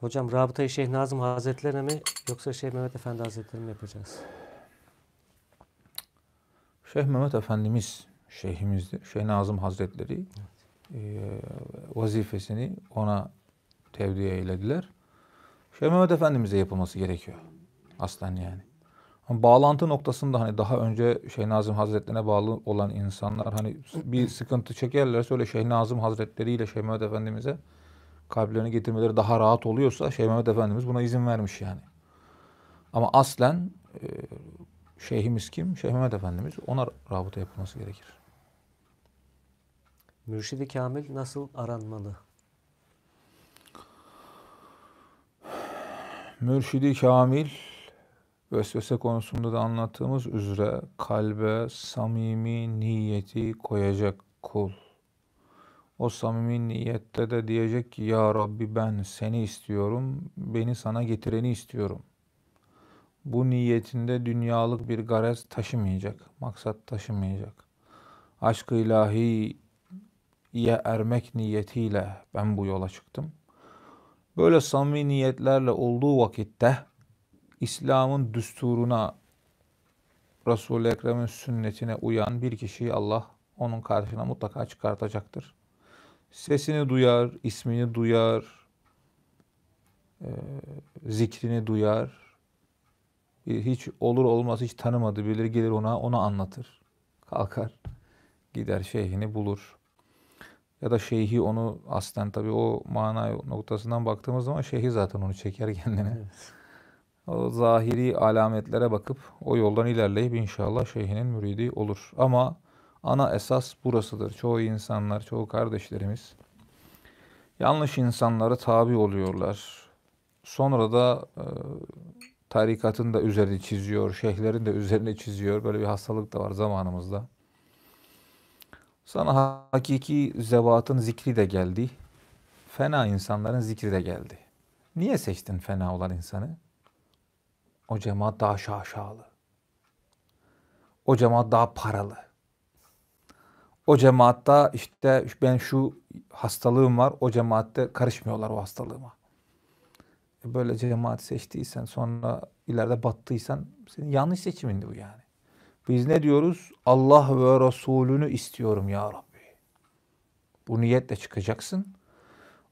Hocam Rabıta-i Şeyh Nazım Hazretlerine mi yoksa Şeyh Mehmet Efendi Hazretlerine mi yapacağız? Şeyh Mehmet Efendimiz şeyhimizdir. Şeyh Nazım Hazretleri e, vazifesini ona tevdi eylediler. Şeyh Mehmet Efendimiz'e yapılması gerekiyor. Aslen yani. Ama bağlantı noktasında hani daha önce Şeyh Nazım Hazretlerine bağlı olan insanlar hani bir sıkıntı çekerlerse öyle Şeyh Nazım Hazretleri ile Şeyh Mehmet Efendimiz'e kalplerini getirmeleri daha rahat oluyorsa Şeyh Mehmet Efendimiz buna izin vermiş yani. Ama aslen e, şeyhimiz kim? Şeyh Mehmet Efendimiz. Ona rabıta yapılması gerekir. Mürşidi Kamil nasıl aranmalı? Mürşidi Kamil vesvese konusunda da anlattığımız üzere kalbe samimi niyeti koyacak kul. O samimi niyette de diyecek ki ya Rabbi ben seni istiyorum, beni sana getireni istiyorum. Bu niyetinde dünyalık bir garez taşımayacak, maksat taşımayacak. Aşk-ı ilahiye ermek niyetiyle ben bu yola çıktım. Böyle samimi niyetlerle olduğu vakitte İslam'ın düsturuna, Resul-i Ekrem'in sünnetine uyan bir kişiyi Allah onun karşına mutlaka çıkartacaktır. Sesini duyar, ismini duyar, e, zikrini duyar. Hiç olur olmaz hiç tanımadı birileri gelir ona, ona anlatır. Kalkar, gider şeyhini bulur. Ya da şeyhi onu aslen tabii o mana noktasından baktığımız zaman şeyhi zaten onu çeker kendine. Evet. O zahiri alametlere bakıp o yoldan ilerleyip inşallah şeyhinin müridi olur. Ama ana esas burasıdır. Çoğu insanlar, çoğu kardeşlerimiz yanlış insanları tabi oluyorlar. Sonra da e, tarikatın da üzerini çiziyor, şeyhlerin de üzerine çiziyor. Böyle bir hastalık da var zamanımızda. Sana hakiki zevatın zikri de geldi. Fena insanların zikri de geldi. Niye seçtin fena olan insanı? O cemaat daha şaşalı. O cemaat daha paralı. O cemaatta işte ben şu hastalığım var. O cemaatte karışmıyorlar o hastalığıma. E böyle cemaat seçtiysen sonra ileride battıysan senin yanlış seçimindi bu yani. Biz ne diyoruz? Allah ve Resulünü istiyorum ya Rabbi. Bu niyetle çıkacaksın.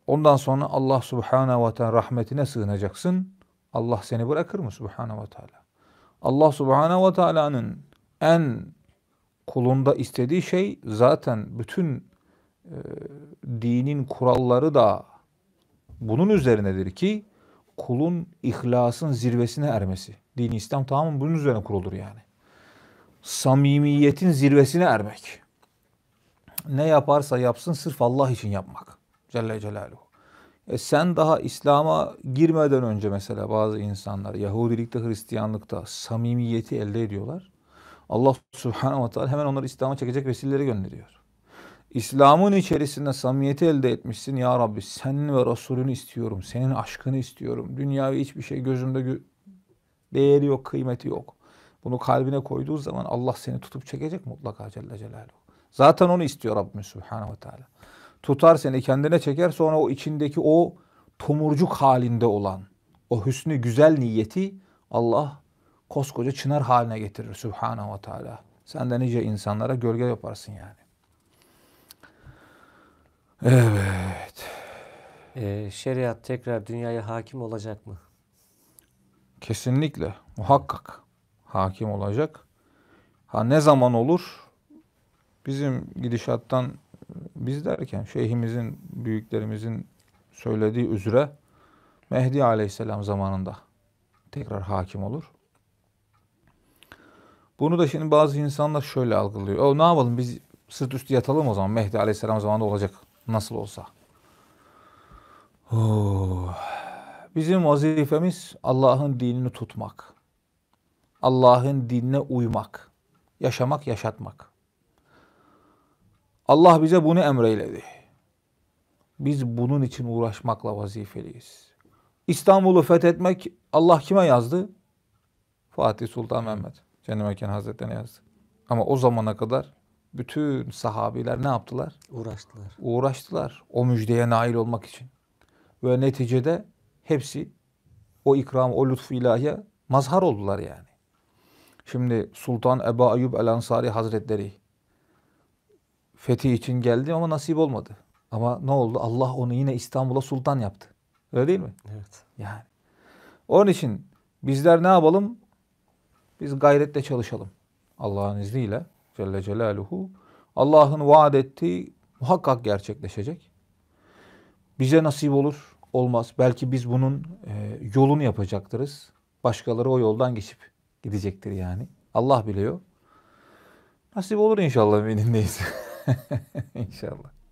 Ondan sonra Allah Subhanahu ve Teala rahmetine sığınacaksın. Allah seni bırakır mı Subhanahu ve Teala? Allah Subhanahu ve Teala'nın en kulunda istediği şey zaten bütün e, dinin kuralları da bunun üzerinedir ki kulun ihlasın zirvesine ermesi. Dini İslam tamamen bunun üzerine kurulur yani. Samimiyetin zirvesine ermek. Ne yaparsa yapsın sırf Allah için yapmak. Celle Celaluhu. E sen daha İslam'a girmeden önce mesela bazı insanlar Yahudilikte, Hristiyanlıkta samimiyeti elde ediyorlar. Allah Subhanahu ve Teala hemen onları İslam'a çekecek vesileleri gönderiyor. İslam'ın içerisinde samimiyeti elde etmişsin. Ya Rabbi senin ve Resulünü istiyorum. Senin aşkını istiyorum. Dünyavi hiçbir şey gözümde gö değeri yok, kıymeti yok. Bunu kalbine koyduğu zaman Allah seni tutup çekecek mutlaka Celle Celaluhu. Zaten onu istiyor Rabbimiz Subhanahu ve Teala tutar seni kendine çeker sonra o içindeki o tomurcuk halinde olan o hüsnü güzel niyeti Allah koskoca çınar haline getirir Subhanahu ve Teala. Sen de nice insanlara gölge yaparsın yani. Evet. Ee, şeriat tekrar dünyaya hakim olacak mı? Kesinlikle. Muhakkak hakim olacak. Ha ne zaman olur? Bizim gidişattan biz derken şeyhimizin, büyüklerimizin söylediği üzere Mehdi Aleyhisselam zamanında tekrar hakim olur. Bunu da şimdi bazı insanlar şöyle algılıyor. O ne yapalım biz sırt üstü yatalım o zaman Mehdi Aleyhisselam zamanında olacak nasıl olsa. Oh. Bizim vazifemiz Allah'ın dinini tutmak. Allah'ın dinine uymak. Yaşamak, yaşatmak. Allah bize bunu emreyledi. Biz bunun için uğraşmakla vazifeliyiz. İstanbul'u fethetmek Allah kime yazdı? Fatih Sultan Mehmet. Cennet Mekan Hazretleri'ne yazdı. Ama o zamana kadar bütün sahabiler ne yaptılar? Uğraştılar. Uğraştılar o müjdeye nail olmak için. Ve neticede hepsi o ikram, o lütfu ilahiye mazhar oldular yani. Şimdi Sultan Ebu Ayyub El Ansari Hazretleri fethi için geldi ama nasip olmadı. Ama ne oldu? Allah onu yine İstanbul'a sultan yaptı. Öyle değil mi? Evet. Yani. Onun için bizler ne yapalım? Biz gayretle çalışalım. Allah'ın izniyle Celle Celaluhu. Allah'ın vaat ettiği muhakkak gerçekleşecek. Bize nasip olur, olmaz. Belki biz bunun e, yolunu yapacaktırız. Başkaları o yoldan geçip gidecektir yani. Allah biliyor. Nasip olur inşallah emindeyiz. inşallah.